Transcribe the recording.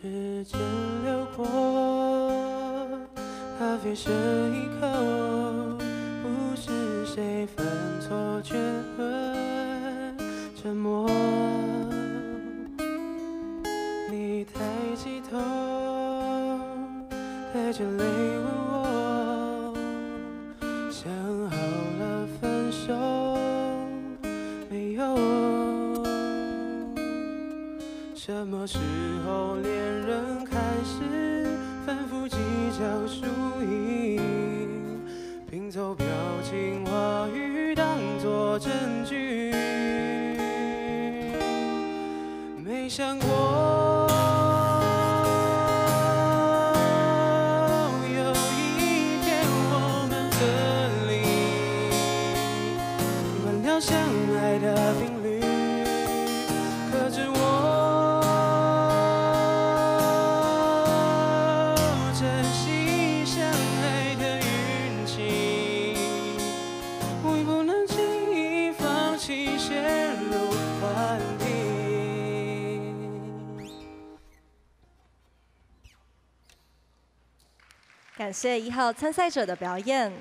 时间流过，咖啡剩一口，不是谁犯错，却很沉默。你抬起头，带着泪问我，想好了分手没有？什么时候恋人开始反复计较输赢，拼凑表情话语当作证据？没想过有一天我们分离，关掉相爱的感谢一号参赛者的表演。